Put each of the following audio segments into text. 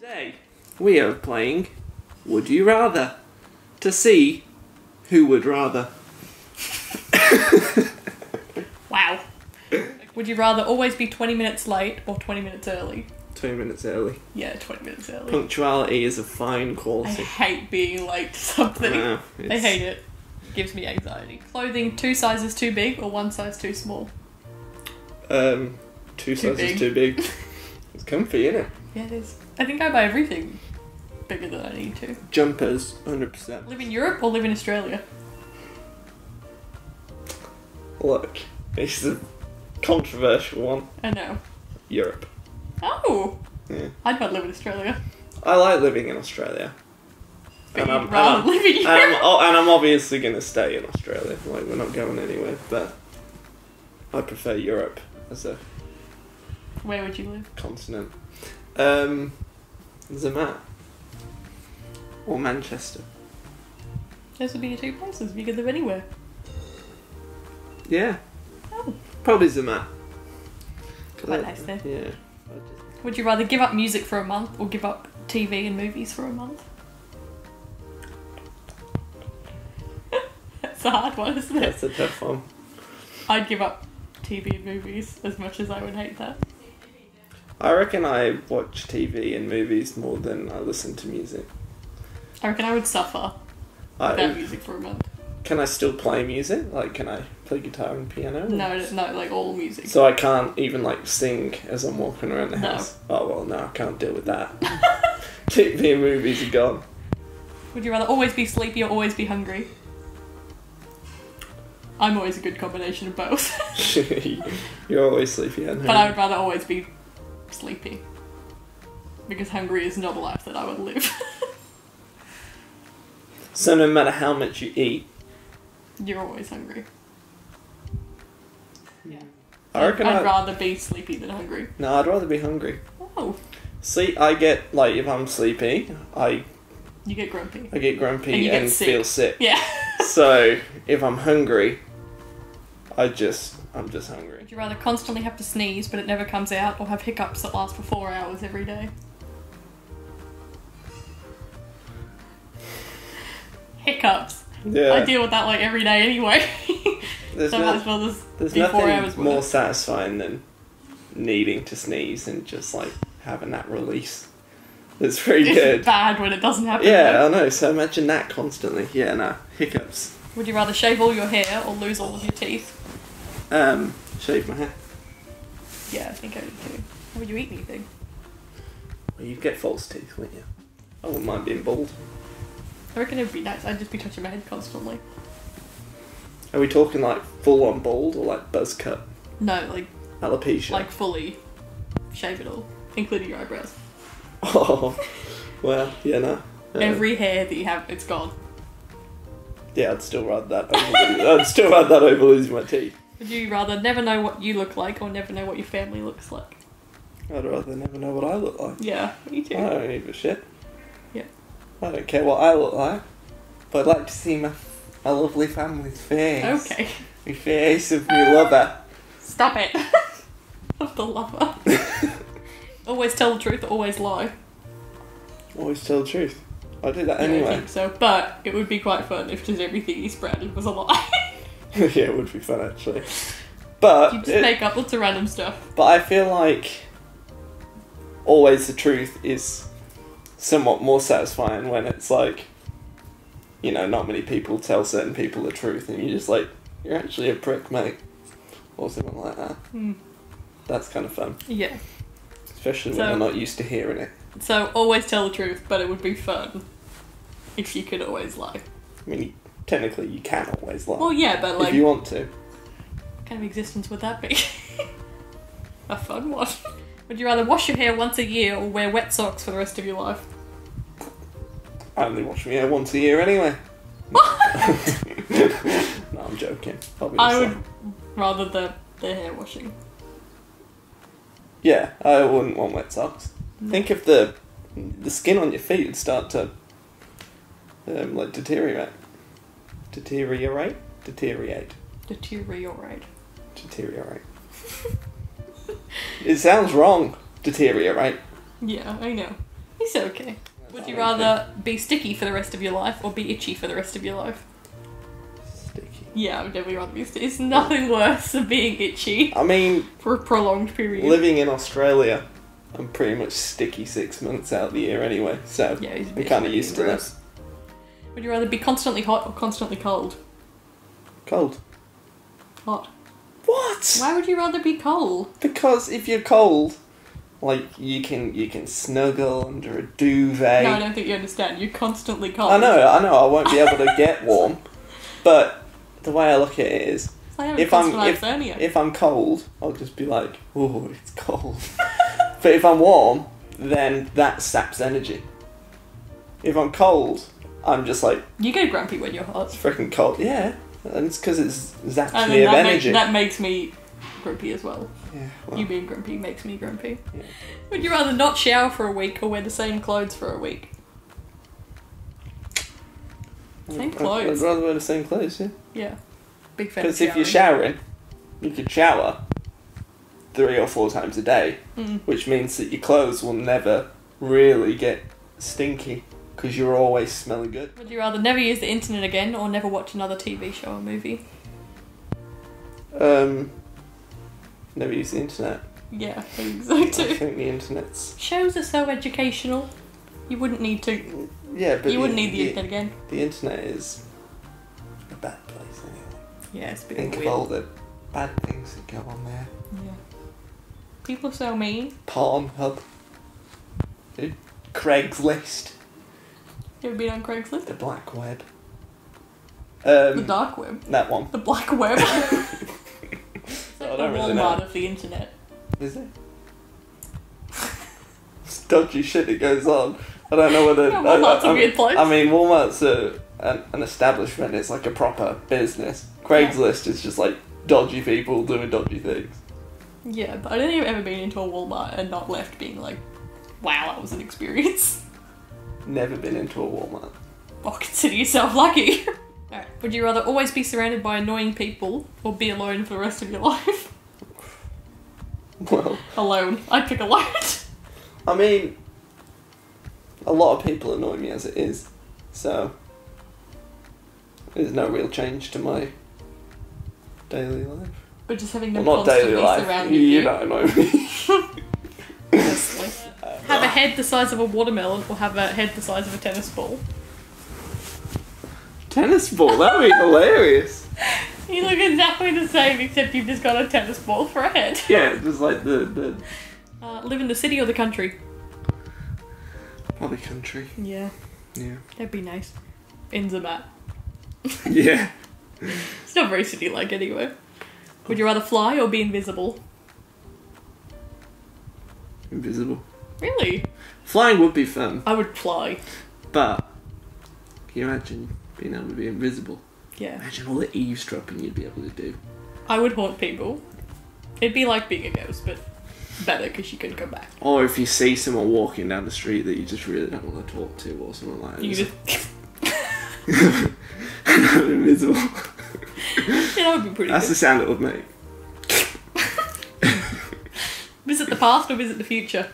Today we are playing Would You Rather to see who would rather. Wow. Would you rather always be 20 minutes late or 20 minutes early? 20 minutes early. Yeah, 20 minutes early. Punctuality is a fine quality. I hate being late to something. No, I hate it. Gives me anxiety. Clothing two sizes too big or one size too small? Um, two Too sizes big. too big. It's comfy, isn't it? Yeah, it is. I think I buy everything bigger than I need to. Jumpers, 100%. Live in Europe or live in Australia? Look, this is a controversial one. I know. Europe. Oh! Yeah. I'd rather live in Australia. I like living in Australia. But And I'm, rather and I'm- live in and I'm, oh, and I'm obviously going to stay in Australia. Like, we're not going anywhere, but I prefer Europe as a Where would you live? continent. Um, Zermatt. Or Manchester. Those would be your two places. You could live anywhere. Yeah, Oh. probably Zermatt. Quite nice then. Yeah. Would you rather give up music for a month or give up TV and movies for a month? That's a hard one, isn't it? That's a tough one. I'd give up TV and movies as much as I would hate that. I reckon I watch TV and movies more than I listen to music. I reckon I would suffer I, without music for a month. can I still play music? Like, can I play guitar and piano? No, no, like all music. So I can't even like sing as I'm walking around the No. house. Oh well, no, I can't deal with that. TV and movies are gone. Would you rather always be sleepy or always be hungry? I'm always a good combination of both. You're always sleepy home. but I would rather always be sleepy. Because hungry is not a life that I would live. So no matter how much you eat, You're always hungry. Yeah. I reckon I'd I'd, rather be sleepy than hungry. no, I'd rather be hungry. Oh, See, I get like if I'm sleepy, I you get grumpy. I get grumpy And you get and sick. feel sick. Yeah. So if I'm hungry, I just I'm just hungry. Would you rather constantly have to sneeze but it never comes out or have hiccups that last for four hours every day? Hiccups. Yeah. I deal with that like every day anyway. There's, so no- might as well just there's nothing hours more satisfying than needing to sneeze and just like having that release. It's very It's good. bad when it doesn't happen. Yeah, though. I know. So imagine that constantly. Yeah, no hiccups. Would you rather shave all your hair or lose all of your teeth? Um, shave my hair. Yeah, I think I would too. How would you eat anything? Well, you'd get false teeth, wouldn't you? I wouldn't mind being bald. I reckon it'd be nice. I'd just be touching my head constantly. Are we talking like full on bald or like buzz cut? No, like Alopecia. like fully shave it all, including your eyebrows. oh, well, yeah, no. Uh, Every hair that you have, it's gone. Yeah, I'd still rather that. Over, I'd still rather that over losing my teeth. Would you rather never know what you look like or never know what your family looks like? I'd rather never know what I look like. Yeah, me too. I don't give a shit. Yeah. I don't care what I look like. But I'd like to see my, my lovely family's face. Okay, My face of my lover. stop it. of the lover. always tell the truth, always lie. Always tell the truth. I do that Yeah, I anyway. think so, but it would be quite fun if just everything you sprouted was a lie. yeah, it would be fun actually. But you just it- make up lots of random stuff. But I feel like always the truth is somewhat more satisfying when it's like, you know, not many people tell certain people the truth, and you're just like, you're actually a prick, mate, or something like that. Hmm. That's kind of fun, Yeah. especially when they're not used to hearing it. So always tell the truth, but it would be fun if you could always lie. I mean, technically, you can always lie Well, yeah, but like, if you want to. what kind of existence would that be? a fun one. Would you rather wash your hair once a year or wear wet socks for the rest of your life? I only wash my hair once a year anyway. What? no, I'm joking. Obviously. I would rather the the hair washing. Yeah, I wouldn't want wet socks. Mm. Think if the the skin on your feet would start to um, like deteriorate, deteriorate, deteriorate, Deteriorate. deteriorate. it sounds wrong. Deteriorate. Yeah, I know. He's okay. Would you rather be sticky for the rest of your life or be itchy for the rest of your life? Sticky. Yeah, I would definitely rather be sticky. It's nothing worse than being itchy I mean, for a prolonged period. living in Australia, I'm pretty much sticky six months out of the year anyway, so yeah, I'm kind of used to gross. Would you rather be constantly hot or constantly cold? Cold. Hot. What? Why would you rather be cold? Because if you're cold, like you can you can snuggle under a duvet. No, I don't think you understand. You're constantly cold. I know, I know, I won't be able to get warm, but the way I look at it is, if I'm if, if I'm cold, I'll just be like, oh, it's cold. but if I'm warm, then that saps energy. If I'm cold, I'm just like You get grumpy when you're hot. it's freaking cold. Yeah, and it's because it's zaps And me then of that, makes, energy. that makes me grumpy as well. yeah, well, You being grumpy makes me grumpy. Yeah. Would you rather not shower for a week or wear the same clothes for a week? Same clothes. I'd rather wear the same clothes. Yeah. Yeah. Big fan of Because if you're showering. showering, you could shower three or four times a day, Mm. which means that your clothes will never really get stinky because you're always smelling good. Would you rather never use the internet again or never watch another TV show or movie? Um, never use the internet. Yeah, I think so I think the internet's Shows are so educational. You wouldn't need to. yeah, but you wouldn't need the internet again. The internet is a bad place anyway. Yeah, it's a bit Think of all the bad things that go on there. Yeah. People are so mean. Pornhub, Craigslist, You ever been on Craigslist? the black web. Um, the dark web. that one. The black web. It's like I the don't really Walmart know. of the internet. Is it? It's dodgy shit that goes on. I don't know whether. Yeah, I- Walmart's I, a weird place. I mean, Walmart's a, an, an establishment. It's like a proper business. Craigslist is just like dodgy people doing dodgy things. Yeah, but I don't think I've ever been into a Walmart and not left being like, wow, that was an experience. Never been into a Walmart. Or oh, consider yourself lucky. Alright, would you rather always be surrounded by annoying people or be alone for the rest of your life? Well, alone. I'd pick alone. I mean, a lot of people annoy me as it is, so there's no real change to my daily life. but just having them Well, not constantly daily life. surrounding You, you. you don't annoy me. Have a head the size of a watermelon or have a head the size of a tennis ball. Tennis ball. That would be hilarious. You look exactly the same except you've just got a tennis ball for a head. Yeah, just like the the Uh, live in the city or the country? probably country. Yeah, Yeah. that'd be nice. In Zermatt. Yeah. It's not very city like anyway. Would you rather fly or be invisible? Invisible. Really? Flying would be fun, I would fly. but can you imagine being able to be invisible? Yeah. Imagine all the eavesdropping you'd be able to do. I would haunt people. It'd be like being a ghost, but better because you could go back. Or if you see someone walking down the street that you just really don't want to talk to, or something like that. You Just- just. invisible. yeah, that would be pretty That's good. the sound it would make. Visit the past or visit the future?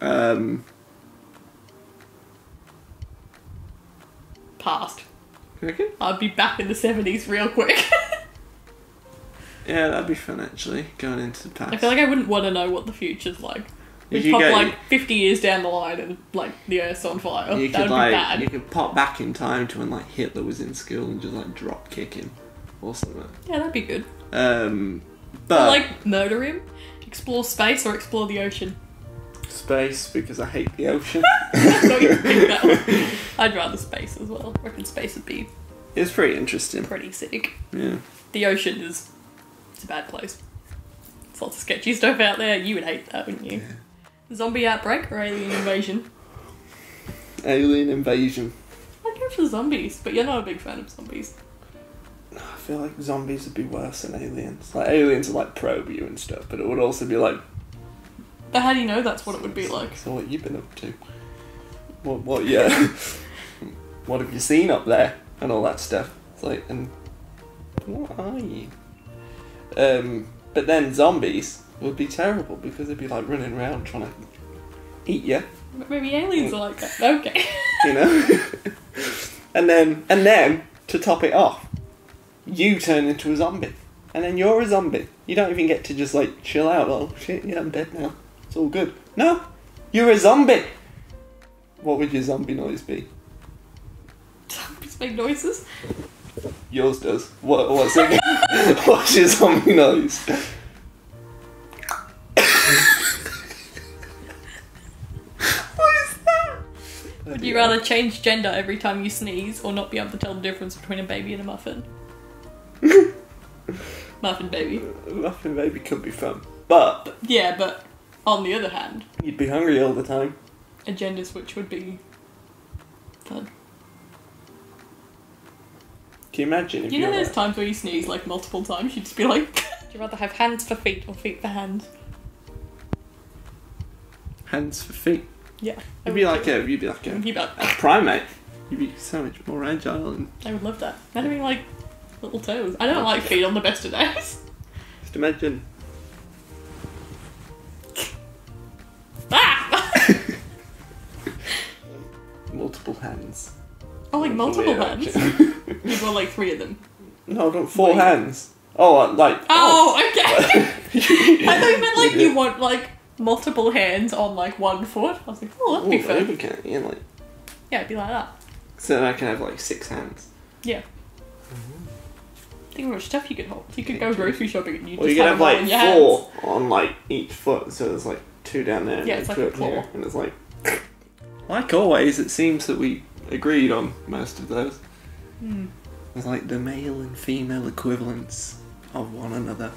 Um, Past. reckon? I'd be back in the 70s real quick. Yeah, that'd be fun actually. Going into the past. I feel like I wouldn't want to know what the future's like. You We'd pop go- like 50 years down the line and like the Earth's on fire. you that could would like be bad. you could pop back in time to when like Hitler was in school and just like drop kick him or something. Yeah, that'd be good. Um, Or but like murder him, explore space, or explore the ocean. Space because I hate the ocean. I thought you'd that one. I'd rather space as well. I reckon space would be it's pretty interesting. pretty sick. Yeah. The ocean is it's a bad place. There's lots of sketchy stuff out there. You would hate that, wouldn't you? Zombie outbreak or alien invasion? Alien invasion. I'd go for zombies, but you're not a big fan of zombies. I feel like zombies would be worse than aliens. Like aliens would like probe you and stuff, but it would also be like, But how do you know that's what it would be like? so what you been up to? What what yeah? what have you seen up there and all that stuff? It's like and what are you? Um, but then zombies would be terrible because they'd be like running around trying to eat you. Maybe aliens are like that. Okay. you know. and then and then to top it off, you turn into a zombie, and then you're a zombie. You don't even get to just like chill out. Oh shit, yeah, I'm dead now. It's all good. No, you're a zombie. What would your zombie noise be? Zombies make noises. Yours does. What? What's it? what's your zombie noise? what is that? Would you rather change gender every time you sneeze or not be able to tell the difference between a baby and a muffin? muffin baby. Muffin baby could be fun, but Yeah, but on the other hand, you'd be hungry all the time. a gender switch would be fun. Can you imagine if You know those like- times where you sneeze like multiple times? You'd just be like, Would you rather have hands for feet or feet for hands? hands for feet? Yeah. You'd be like a, you'd be like a, be a primate. You'd be so much more agile and I would love that. Imagine having like little toes. I don't like feet on the best of days. just imagine. Multiple hands. You've got like three of them. no, I don't. Four Wait. hands. Oh, uh, like. Oh, okay. I thought you meant like Yeah. you want like multiple hands on like one foot. I was like, oh, that'd be Oh, there fun. we can. Yeah, like. Yeah, it'd be like that. So then I can have like six hands. Yeah. Think how much stuff you could hold. You could go grocery shopping and you Well, just you can have, have them all like in your hands. four on like each foot, so there's like two down there and Yeah, then it's like two a up here, and it's like. Like always, it seems that we agreed on most of those. Hmm. It's like the male and female equivalents of one another.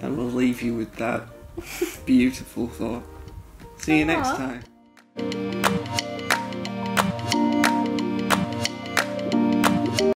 And we'll leave you with that beautiful thought. See you next Aw. time.